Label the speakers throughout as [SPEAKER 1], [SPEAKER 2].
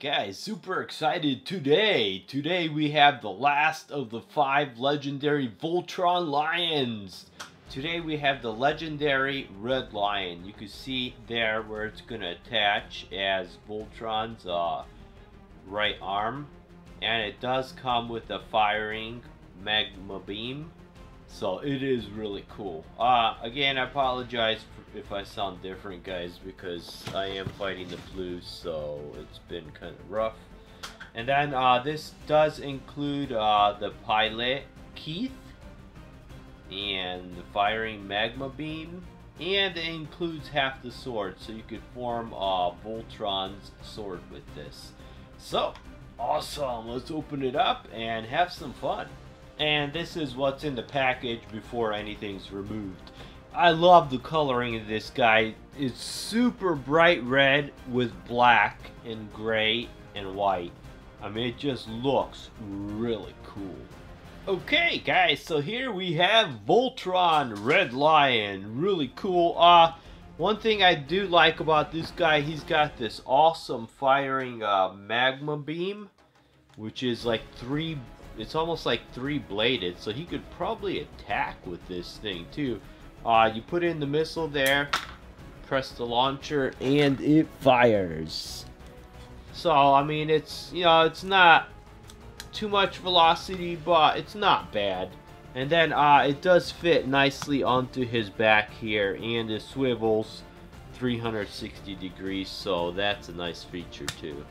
[SPEAKER 1] guys, super excited today. Today we have the last of the five legendary Voltron Lions. Today we have the legendary Red Lion. You can see there where it's going to attach as Voltron's uh, right arm. And it does come with a firing magma beam. So it is really cool. Uh, again, I apologize if I sound different, guys, because I am fighting the flu, so it's been kind of rough. And then uh, this does include uh, the pilot, Keith, and the firing magma beam, and it includes half the sword, so you could form uh, Voltron's sword with this. So, awesome! Let's open it up and have some fun. And this is what's in the package before anything's removed. I love the coloring of this guy. It's super bright red with black and gray and white. I mean, it just looks really cool. Okay, guys, so here we have Voltron Red Lion. Really cool. Uh, one thing I do like about this guy, he's got this awesome firing uh, magma beam, which is like three it's almost like three bladed, so he could probably attack with this thing too. Uh, you put in the missile there, press the launcher, and it fires. So, I mean, it's, you know, it's not too much velocity, but it's not bad. And then uh, it does fit nicely onto his back here, and it swivels 360 degrees, so that's a nice feature too.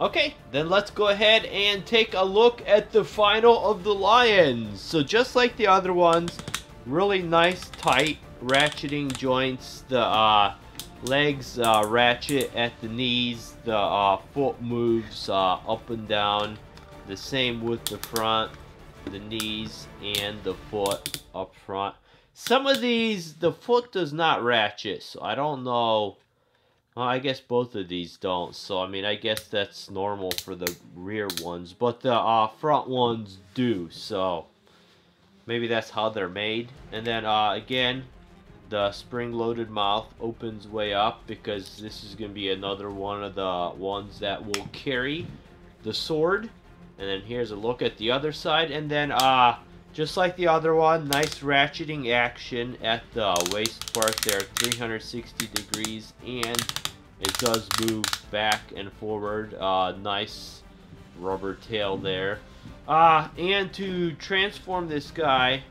[SPEAKER 1] Okay, then let's go ahead and take a look at the final of the Lions. So just like the other ones, really nice tight ratcheting joints. The uh, legs uh, ratchet at the knees. The uh, foot moves uh, up and down. The same with the front, the knees, and the foot up front. Some of these, the foot does not ratchet, so I don't know well, I guess both of these don't, so I mean, I guess that's normal for the rear ones, but the uh, front ones do, so maybe that's how they're made. And then, uh, again, the spring-loaded mouth opens way up because this is going to be another one of the ones that will carry the sword. And then here's a look at the other side, and then, uh, just like the other one, nice ratcheting action at the waist part there, 360 degrees, and it does move back and forward. Uh, nice rubber tail there. Uh, and to transform this guy,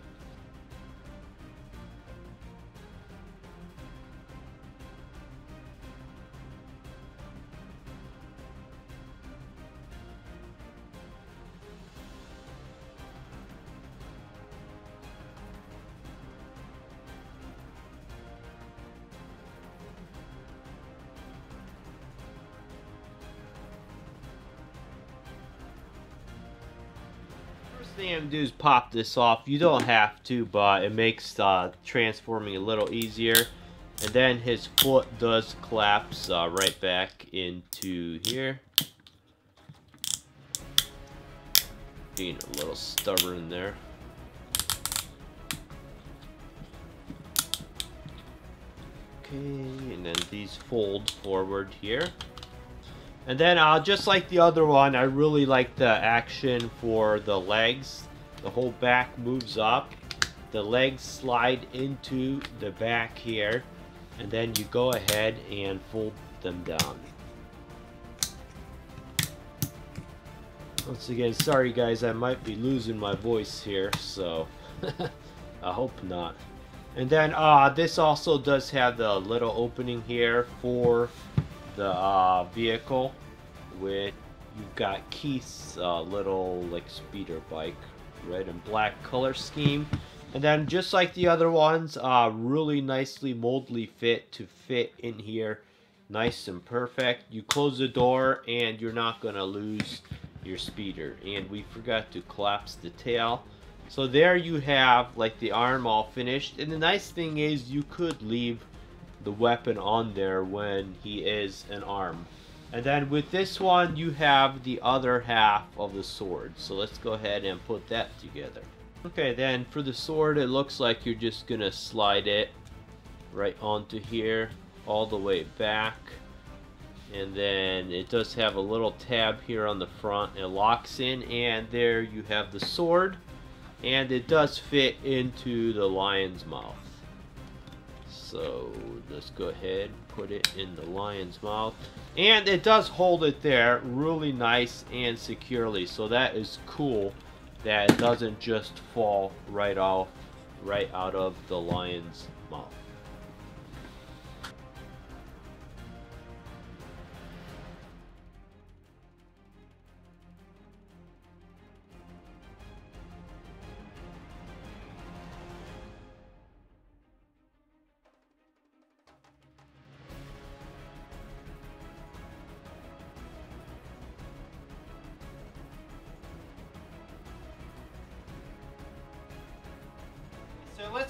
[SPEAKER 1] thing I'm gonna do is pop this off. You don't have to, but it makes uh, transforming a little easier. And then his foot does collapse uh, right back into here. Being a little stubborn there. Okay, and then these fold forward here. And then, uh, just like the other one, I really like the action for the legs. The whole back moves up. The legs slide into the back here. And then you go ahead and fold them down. Once again, sorry guys, I might be losing my voice here, so I hope not. And then uh, this also does have the little opening here for the uh, vehicle with you've got Keith's uh, little like speeder bike red and black color scheme. And then just like the other ones uh, really nicely moldly fit to fit in here. Nice and perfect. You close the door and you're not gonna lose your speeder. And we forgot to collapse the tail. So there you have like the arm all finished. And the nice thing is you could leave the weapon on there when he is an arm. And then with this one, you have the other half of the sword. So let's go ahead and put that together. Okay, then for the sword, it looks like you're just going to slide it right onto here, all the way back. and then it does have a little tab here on the front it locks in and there you have the sword and it does fit into the lion's mouth so let's go ahead put it in the lion's mouth. And it does hold it there really nice and securely. So that is cool that it doesn't just fall right off right out of the lion's mouth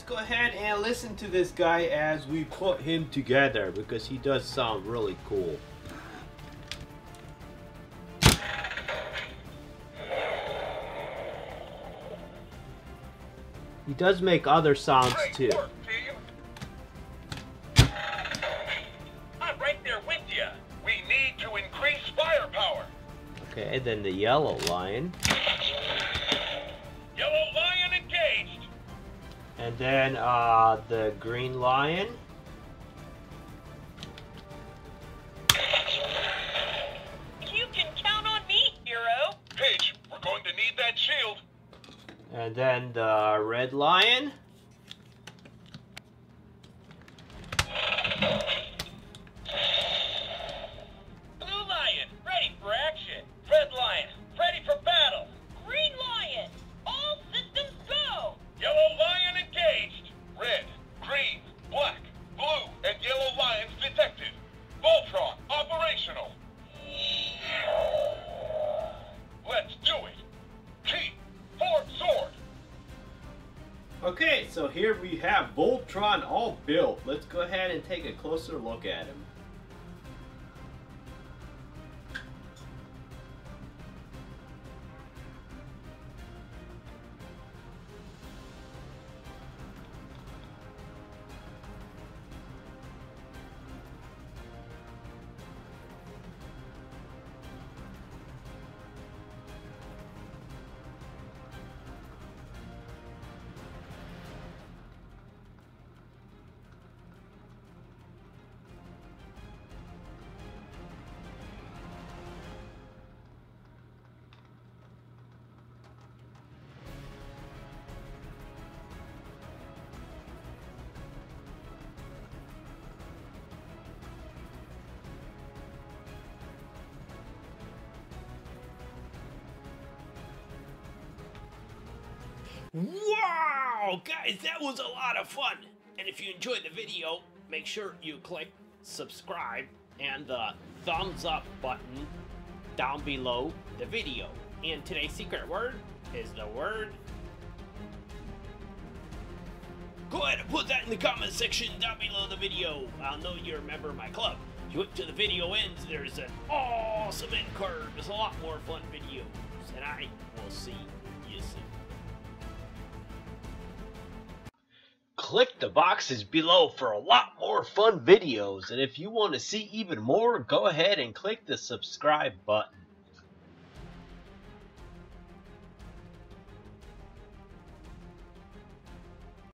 [SPEAKER 1] go ahead and listen to this guy as we put him together because he does sound really cool. He does make other sounds too.
[SPEAKER 2] I'm right there with you. We need to increase firepower.
[SPEAKER 1] Okay, then the yellow lion. And then uh, the green lion.
[SPEAKER 3] You can count on me, hero.
[SPEAKER 2] Pidge, we're going to need that shield.
[SPEAKER 1] And then the red lion. Okay, so here we have Voltron all built. Let's go ahead and take a closer look at him.
[SPEAKER 4] Wow! Guys, that was a lot of fun! And if you enjoyed the video, make sure you click subscribe and the thumbs up button down below the video. And today's secret word is the word. Go ahead and put that in the comment section down below the video. I'll know you're a member of my club. You wait till the video ends, there's an awesome end card. There's a lot more fun videos. And I will see
[SPEAKER 1] Click the boxes below for a lot more fun videos. And if you want to see even more, go ahead and click the subscribe button.